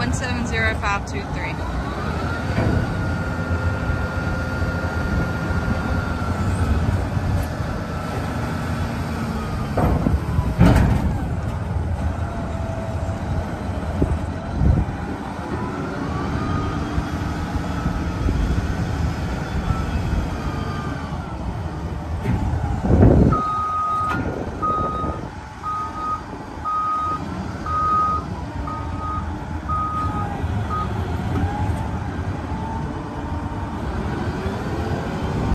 170523.